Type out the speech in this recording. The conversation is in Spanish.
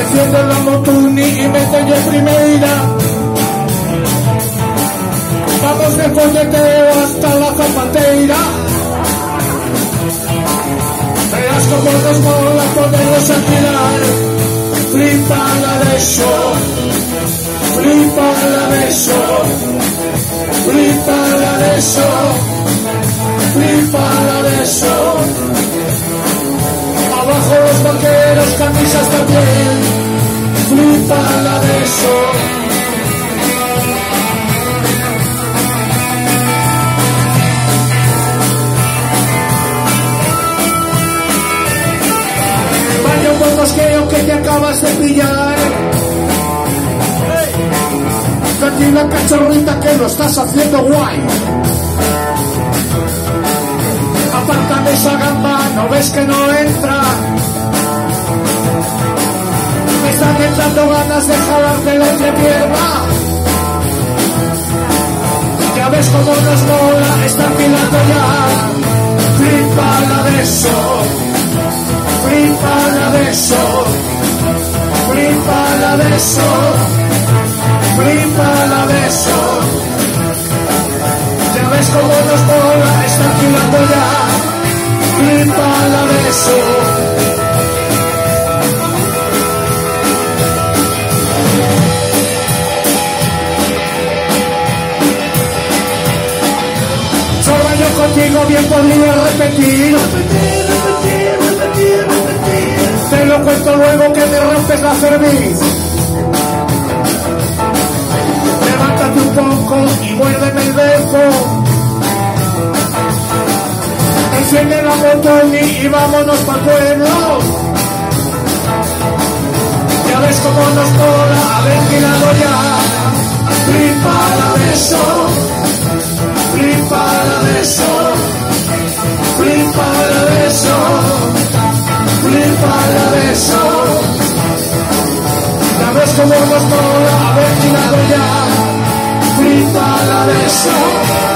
Enciendo la motuni y me en primera. Vamos de folleteo hasta la zapateira. Verás como nos mola ponernos a tirar. Flipa la de show, flipa la de show, flipa la de show, flipa la de show. Abajo los vaqueros, camisas también, flipa la de show. Vaya un buen mosqueo que te acabas de pillar. Tranquila cachorrita que lo estás haciendo guay. Aparta esa gamba, no ves que no entra. Entrando ganas de jalarte la entrepierna. Ya ves cómo nos mola, está pilando ya. Flipa la de eso. Flipa la de eso. Flipa la de eso. Contigo bien podría repetir. Te lo cuento luego que me rompes la cerviz. Levántate un poco y muérdeme el beso. Enciende la moto y vámonos para pueblo. Ya ves cómo nos mola haber tirado ya. Nos mola haber. Flipa la beso.